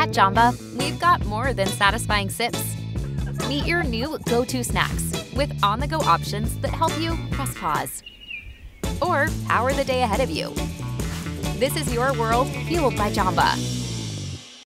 At Jamba, we've got more than satisfying sips. Meet your new go to snacks with on the go options that help you press pause or power the day ahead of you. This is your world fueled by Jamba.